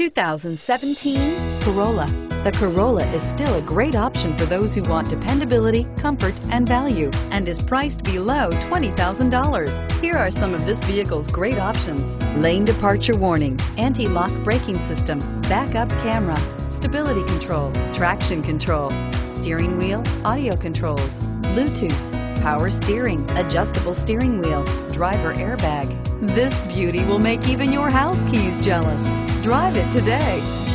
2017 Corolla. The Corolla is still a great option for those who want dependability, comfort, and value, and is priced below $20,000. Here are some of this vehicle's great options. Lane departure warning, anti-lock braking system, backup camera, stability control, traction control, steering wheel, audio controls, Bluetooth, power steering, adjustable steering wheel, driver airbag. This beauty will make even your house keys jealous. Drive it today.